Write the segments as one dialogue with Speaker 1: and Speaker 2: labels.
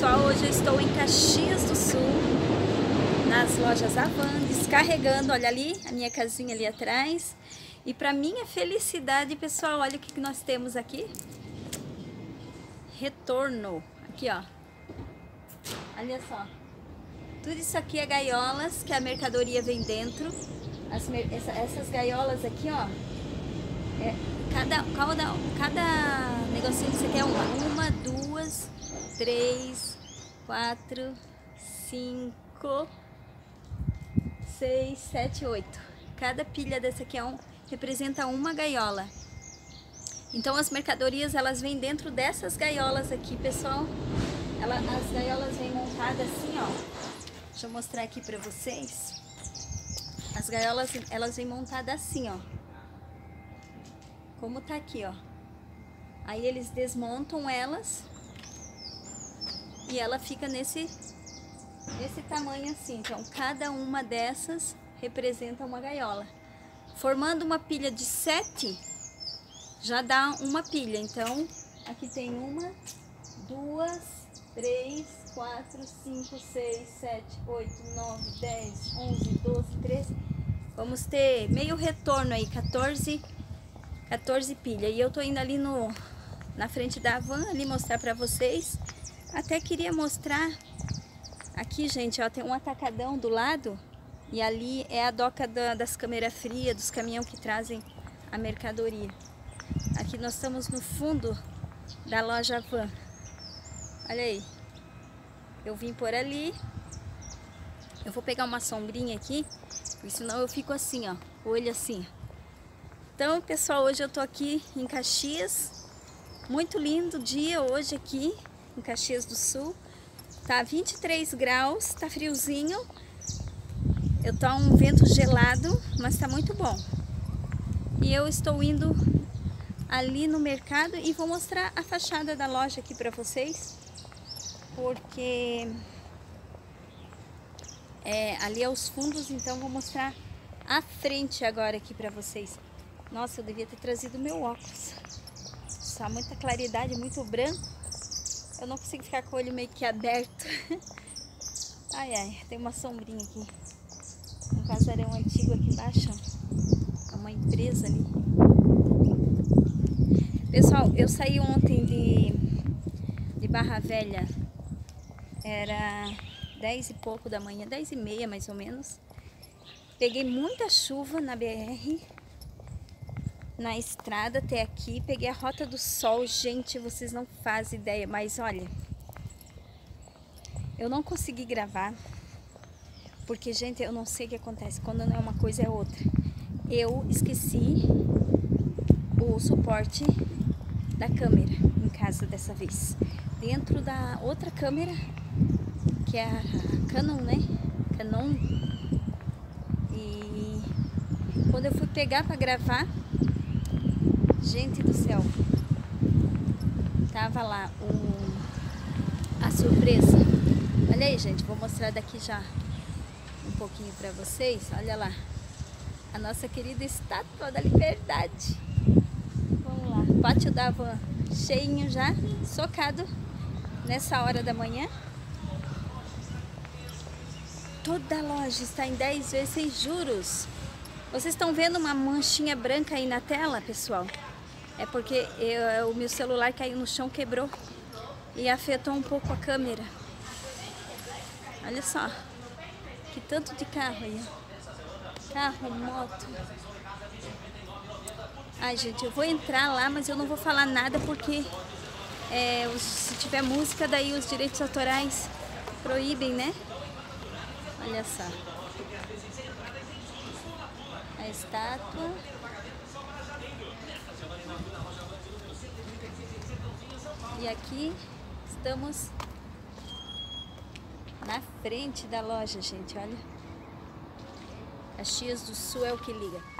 Speaker 1: pessoal, hoje eu estou em Caxias do Sul, nas lojas Avan, descarregando, olha ali, a minha casinha ali atrás. E para minha felicidade, pessoal, olha o que nós temos aqui. Retorno, aqui ó, olha só. Tudo isso aqui é gaiolas que a mercadoria vem dentro. As, essa, essas gaiolas aqui, ó, é, cada, cada, cada negocinho que você quer uma. Uma, duas, três, quatro, cinco, seis, sete, oito. Cada pilha dessa aqui é um, representa uma gaiola. Então as mercadorias elas vêm dentro dessas gaiolas aqui, pessoal. Ela, as gaiolas vêm montadas assim, ó. Deixa eu mostrar aqui pra vocês. As gaiolas elas vêm montadas assim, ó. Como tá aqui, ó. Aí eles desmontam elas e ela fica nesse, nesse tamanho assim. Então, cada uma dessas representa uma gaiola. Formando uma pilha de sete, já dá uma pilha. Então, aqui tem uma, duas, três, quatro, cinco, seis, sete, oito, nove, dez, onze, doze, treze. Vamos ter meio retorno aí, 14, 14 pilha. E eu tô indo ali no, na frente da van ali mostrar pra vocês até queria mostrar aqui, gente, ó, tem um atacadão do lado e ali é a doca da, das câmeras frias, dos caminhões que trazem a mercadoria. Aqui nós estamos no fundo da loja Van. Olha aí. Eu vim por ali. Eu vou pegar uma sombrinha aqui, porque senão eu fico assim, ó, olho assim. Então, pessoal, hoje eu tô aqui em Caxias. Muito lindo dia hoje aqui em Caxias do Sul. Tá 23 graus, tá friozinho. Eu tô um vento gelado, mas tá muito bom. E eu estou indo ali no mercado e vou mostrar a fachada da loja aqui para vocês. Porque é, ali é os fundos, então vou mostrar a frente agora aqui para vocês. Nossa, eu devia ter trazido meu óculos. Está muita claridade, muito branco. Eu não consigo ficar com o olho meio que aberto. Ai, ai, tem uma sombrinha aqui. Um casarão antigo aqui embaixo. É uma empresa ali. Pessoal, eu saí ontem de, de Barra Velha. Era 10 e pouco da manhã, 10 e meia mais ou menos. Peguei muita chuva na BR na estrada até aqui. Peguei a Rota do Sol. Gente, vocês não fazem ideia, mas olha... Eu não consegui gravar, porque, gente, eu não sei o que acontece. Quando não é uma coisa, é outra. Eu esqueci o suporte da câmera em casa dessa vez. Dentro da outra câmera, que é a Canon, né? Canon. E quando eu fui pegar para gravar, Gente do céu, tava lá o, a surpresa. Olha aí, gente, vou mostrar daqui já um pouquinho para vocês. Olha lá, a nossa querida Estátua da Liberdade. Vamos lá, pátio da van cheinho já, socado nessa hora da manhã. Toda loja está em 10 vezes sem juros. Vocês estão vendo uma manchinha branca aí na tela, pessoal? É porque eu, o meu celular caiu no chão, quebrou e afetou um pouco a câmera. Olha só, que tanto de carro aí. Carro, moto. Ai, gente, eu vou entrar lá, mas eu não vou falar nada porque é, se tiver música, daí os direitos autorais proíbem, né? Olha só. A estátua. E aqui estamos na frente da loja, gente, olha. Caxias do Sul é o que liga.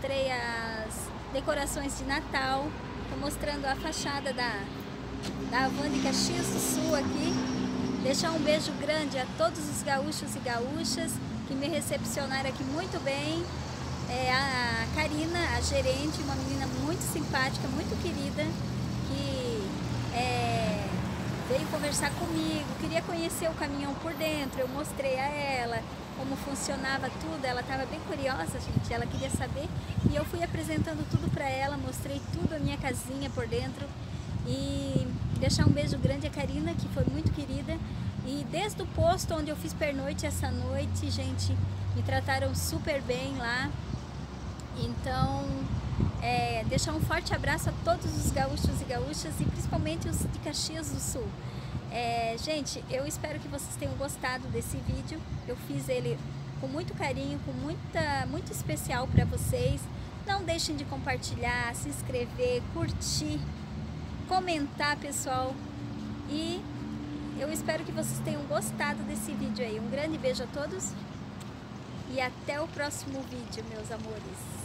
Speaker 1: Mostrei as decorações de Natal, estou mostrando a fachada da, da Havan de Caxias do Sul aqui. Deixar um beijo grande a todos os gaúchos e gaúchas que me recepcionaram aqui muito bem. É a Karina, a gerente, uma menina muito simpática, muito querida, que veio conversar comigo, queria conhecer o caminhão por dentro, eu mostrei a ela como funcionava tudo, ela estava bem curiosa, gente, ela queria saber e eu fui apresentando tudo para ela, mostrei tudo a minha casinha por dentro e deixar um beijo grande a Karina, que foi muito querida e desde o posto onde eu fiz pernoite essa noite, gente, me trataram super bem lá, então, é, deixar um forte abraço a todos os gaúchos e gaúchas e principalmente os de Caxias do Sul. É, gente, eu espero que vocês tenham gostado desse vídeo. Eu fiz ele com muito carinho, com muita, muito especial para vocês. Não deixem de compartilhar, se inscrever, curtir, comentar, pessoal. E eu espero que vocês tenham gostado desse vídeo aí. Um grande beijo a todos e até o próximo vídeo, meus amores.